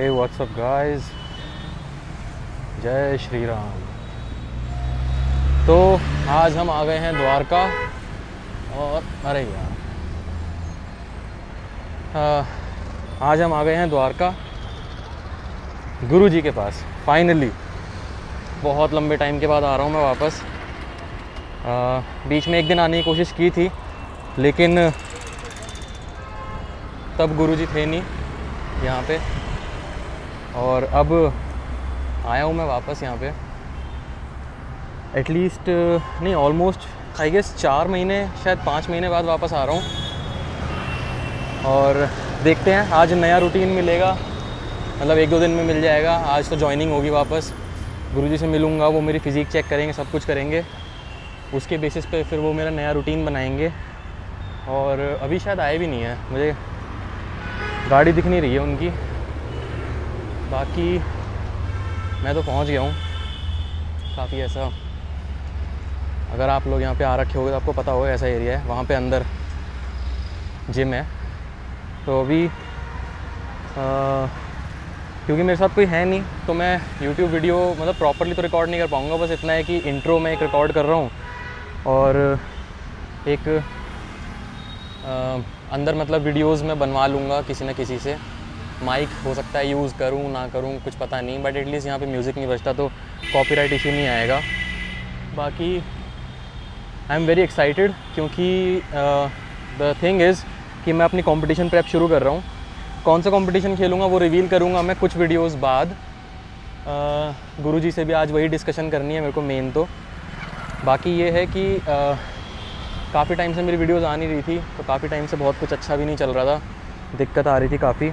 हे what's up guys जय श्री राम। तो आज हम आ गए हैं द्वारका और अरे यार। आ, आज हम आ गए हैं द्वारका गुरु जी के पास फाइनली बहुत लंबे टाइम के बाद आ रहा हूँ मैं वापस। आ, बीच में एक दिन आने की कोशिश की थी लेकिन तब गुरु जी थे नहीं यहाँ पे। और अब आया हूँ मैं वापस यहाँ पे। एटलीस्ट नहीं ऑलमोस्ट आई गेस चार महीने, शायद पाँच महीने बाद वापस आ रहा हूँ। और देखते हैं, आज नया रूटीन मिलेगा मतलब एक दो दिन में मिल जाएगा। आज तो ज्वाइनिंग होगी वापस। गुरुजी से मिलूँगा, वो मेरी फ़िज़िक चेक करेंगे, सब कुछ करेंगे। उसके बेसिस पे फिर वो मेरा नया रूटीन बनाएँगे। और अभी शायद आए भी नहीं है। मुझे गाड़ी दिख नहीं रही है उनकी। बाकी मैं तो पहुँच गया हूँ। काफ़ी ऐसा। अगर आप लोग यहाँ पे आ रखे होगे तो आपको पता होगा ऐसा एरिया है वहाँ पे अंदर जिम है। तो अभी क्योंकि मेरे साथ कोई है नहीं तो मैं यूट्यूब वीडियो मतलब प्रॉपरली तो रिकॉर्ड नहीं कर पाऊँगा बस इतना है कि इंट्रो में एक रिकॉर्ड कर रहा हूँ। और एक आ, अंदर मतलब वीडियोस में बनवा लूँगा किसी न किसी से। माइक हो सकता है यूज़ करूँ, ना करूँ, कुछ पता नहीं बट एटलीस्ट यहाँ पे म्यूज़िक नहीं बजता तो कॉपीराइट इशू नहीं आएगा। बाकी आई एम वेरी एक्साइटेड क्योंकि द थिंग इज़ कि मैं अपनी कंपटीशन प्रेप शुरू कर रहा हूँ। कौन सा कंपटीशन खेलूँगा, वो रिवील करूँगा मैं कुछ वीडियोस बाद। गुरु जी से भी आज वही डिस्कशन करनी है मेरे को मेन तो। बाकी ये है कि काफ़ी टाइम से मेरी वीडियोस आ नहीं रही थी तो काफ़ी टाइम से बहुत कुछ अच्छा भी नहीं चल रहा था। दिक्कत आ रही थी काफ़ी।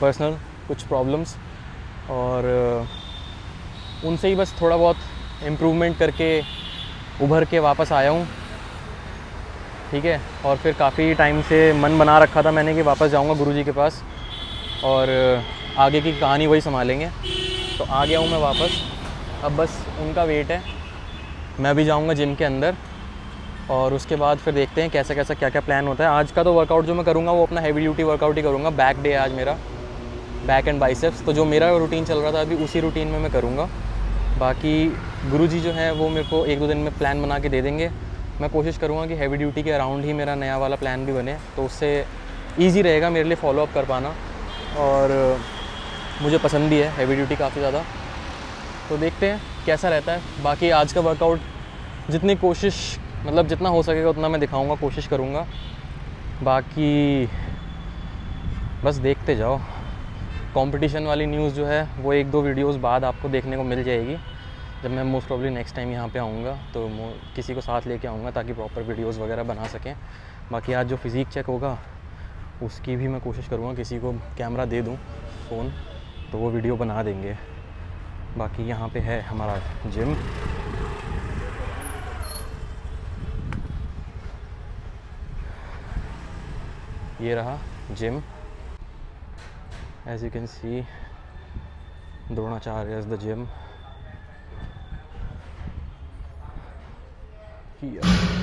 पर्सनल कुछ प्रॉब्लम्स और uh, उनसे ही बस थोड़ा बहुत इम्प्रूवमेंट करके उभर के वापस आया हूँ। ठीक है? और फिर काफ़ी टाइम से मन बना रखा था मैंने कि वापस जाऊँगा गुरु के पास और uh, आगे की कहानी वही संभालेंगे। तो आ गया हूँ मैं वापस। अब बस उनका वेट है। मैं भी जाऊँगा जिम के अंदर। और उसके बाद फिर देखते हैं कैसा कैसा क्या क्या प्लान होता है। आज का तो वर्कआउट जो मैं करूँगा वो अपना हैवी ड्यूटी वर्कआउट ही करूँगा। बैक डे आज मेरा। बैक एंड बाइसेप्स तो जो मेरा रूटीन चल रहा था अभी उसी रूटीन में मैं करूँगा। बाकी गुरु जी जो है वो मेरे को एक दो दिन में प्लान बना के दे देंगे। मैं कोशिश करूँगा कि हैवी ड्यूटी के अराउंड ही मेरा नया वाला प्लान भी बने। तो उससे ईजी रहेगा मेरे लिए फॉलोअप कर पाना। और मुझे पसंद भी है हैवी ड्यूटी काफ़ी ज़्यादा। तो देखते हैं कैसा रहता है। बाकी आज का वर्कआउट जितनी कोशिश मतलब जितना हो सकेगा उतना मैं दिखाऊँगा, कोशिश करूँगा। बाकी बस देखते जाओ। कंपटीशन वाली न्यूज़ जो है, वो एक दो वीडियोस बाद आपको देखने को मिल जाएगी। जब मैं मोस्ट प्रॉब्ली नेक्स्ट टाइम यहाँ पे आऊँगा तो किसी को साथ लेके आऊँगा ताकि प्रॉपर वीडियोस वगैरह बना सकें। बाकी आज जो फिज़िक चेक होगा, उसकी भी मैं कोशिश करूँगा किसी को कैमरा दे दूँ फ़ोन तो वो वीडियो बना देंगे। बाकी यहाँ पे है हमारा जिम ये रहा gym. As you can see Dronacharya is the gym hey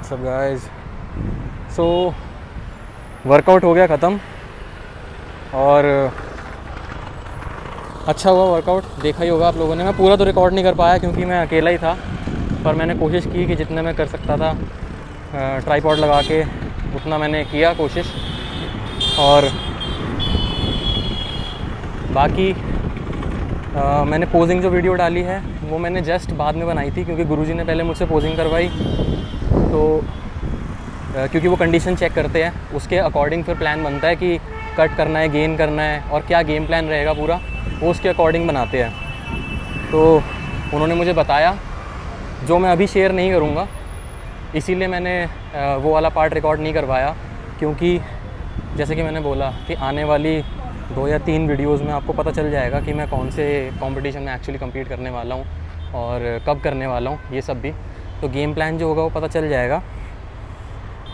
what's up guys so workout हो गया ख़त्म। और अच्छा हुआ वर्कआउट देखा ही होगा आप लोगों ने। मैं पूरा तो रिकॉर्ड नहीं कर पाया क्योंकि मैं अकेला ही था। पर मैंने कोशिश की कि जितने मैं कर सकता था ट्राईपॉड लगा के उतना मैंने किया कोशिश। और बाकी आ, मैंने पोजिंग जो वीडियो डाली है वो मैंने जस्ट बाद में बनाई थी क्योंकि गुरुजी ने पहले मुझसे पोजिंग करवाई। तो क्योंकि वो कंडीशन चेक करते हैं, उसके अकॉर्डिंग फिर प्लान बनता है कि कट करना है गेन करना है और क्या गेम प्लान रहेगा पूरा, वो उसके अकॉर्डिंग बनाते हैं। तो उन्होंने मुझे बताया, जो मैं अभी शेयर नहीं करूँगा, इसीलिए मैंने वो वाला पार्ट रिकॉर्ड नहीं करवाया, क्योंकि जैसे कि मैंने बोला कि आने वाली दो या तीन वीडियोस में आपको पता चल जाएगा कि मैं कौन से कंपटीशन में एक्चुअली कम्पीट करने वाला हूँ और कब करने वाला हूँ, ये सब भी। तो गेम प्लान जो होगा वो पता चल जाएगा।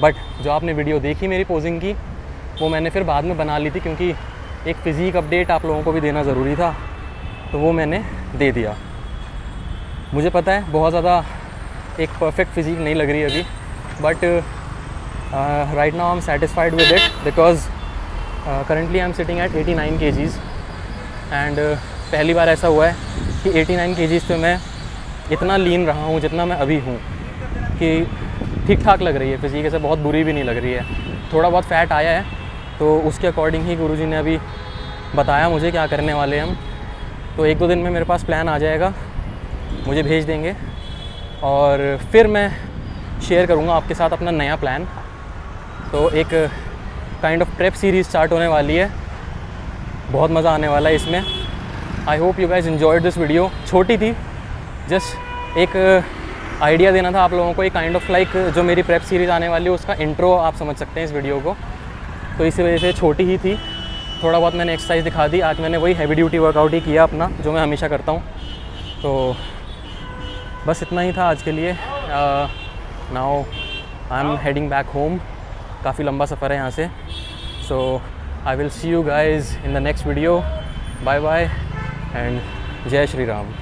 बट जो आपने वीडियो देखी मेरी पोजिंग की, वो मैंने फिर बाद में बना ली थी क्योंकि एक फ़िज़ीक अपडेट आप लोगों को भी देना ज़रूरी था तो वो मैंने दे दिया। मुझे पता है बहुत ज़्यादा एक परफेक्ट फ़िज़ीक नहीं लग रही अभी but right now I am satisfied with it because currently I am sitting at 89 nine and पहली बार ऐसा हुआ है कि 89 नाइन पे मैं इतना लीन रहा हूँ, जितना मैं अभी हूँ, कि ठीक ठाक लग रही है, फिज़ीक ऐसे बहुत बुरी भी नहीं लग रही है। थोड़ा बहुत फ़ैट आया है तो उसके अकॉर्डिंग ही गुरुजी ने अभी बताया मुझे क्या करने वाले हम। तो एक दो दिन में मेरे पास प्लान आ जाएगा, मुझे भेज देंगे, और फिर मैं शेयर करूँगा आपके साथ अपना नया प्लान। तो एक kind of prep series start होने वाली है, बहुत मज़ा आने वाला है इसमें। I hope you guys enjoyed this video छोटी थी जस्ट एक आइडिया देना था आप लोगों को, एक काइंड ऑफ़ लाइक जो मेरी प्रेप सीरीज़ आने वाली है, उसका इंट्रो आप समझ सकते हैं इस वीडियो को। तो इसी वजह से छोटी ही थी, थोड़ा बहुत मैंने एक्सरसाइज दिखा दी, आज मैंने वही हैवी ड्यूटी वर्कआउट ही किया अपना, जो मैं हमेशा करता हूँ। तो बस इतना ही था आज के लिए। Now I am heading back home काफ़ी लंबा सफ़र है यहाँ से। So I will see you guys in the next video bye bye and Jai Shri Ram.